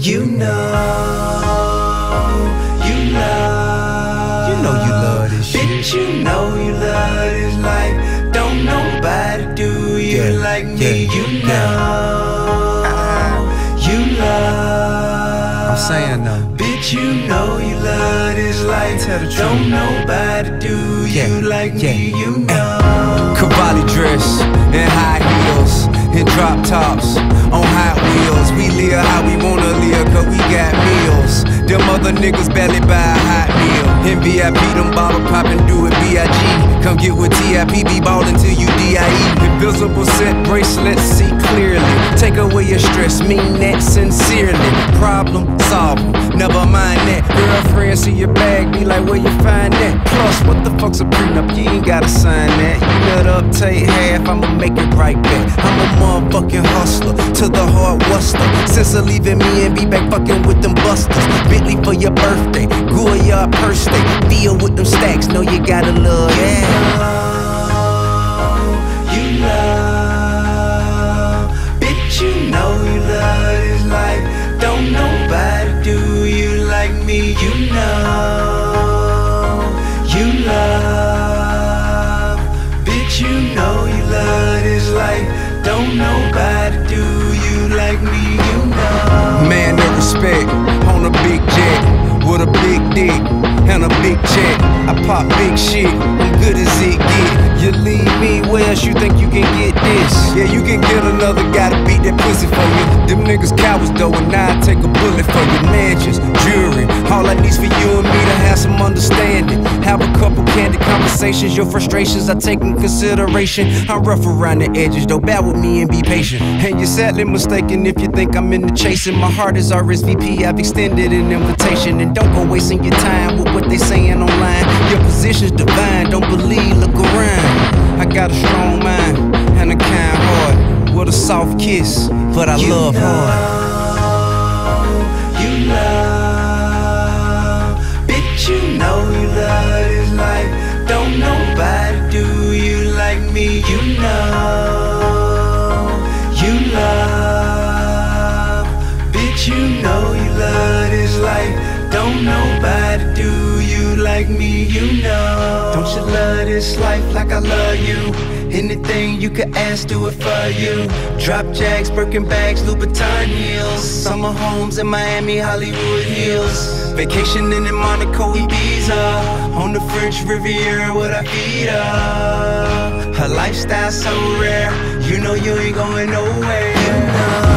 You know, you love. You know you love this shit. Bitch, you know you love this life. Don't nobody do you Yeah, like me. you yeah. know, you love. I'm saying though. Bitch, you know you love this life. Tell the truth. Don't nobody do Yeah, you like yeah. me. You know. Cavalli dress and high heels and drop tops Them other niggas barely buy a hot meal. In VIP, them bottle poppin', do it B.I.G. Come get with TIP, be ballin' till you DIE. Invisible set bracelets, see clearly. Take away your stress, mean that sincerely. Problem solved, never mind that. Girlfriend see your bag, be like, where you find that? Plus, what the fuck's a prenup? You ain't gotta sign that. You let up, take half, I'ma make it right back. I'm a the hard wuster. Since of leaving me and be back fucking with them busters. Bentley for your birthday, Goyard purse day. Deal with them stacks, know you gotta love, yeah. You love, bitch. You know you love this life. Don't nobody do you like me. You know, you love, bitch. You know you love this life. Don't nobody dick and a big check. I pop big shit, I'm good as it get. You leave me, where else you think you can get this? Yeah, you can get another guy to beat that pussy for you. Them niggas cowards though, and I take a bullet for your mansions. All I need's for you and me to have some understanding. Have a couple candid conversations, your frustrations I take in consideration. I'm rough around the edges, though, bear with me and be patient. And you're sadly mistaken if you think I'm in the chasing. My heart is RSVP, I've extended an invitation. And don't go wasting your time with what they saying online. Your position's divine, don't believe, look around. I got a strong mind and a kind heart with a soft kiss, but I You love hard. Do you like me. You know, you love, bitch. You know you love this life. Don't nobody do you like me. You know, don't you love this life like I love you? Anything you could ask, do it for you. Drop jacks, Birkin bags, Louboutin heels. Summer homes in Miami, Hollywood Hills. Vacationing in Monaco, Ibiza. On the French Riviera with our feet up. Her lifestyle so rare, you know you ain't going nowhere.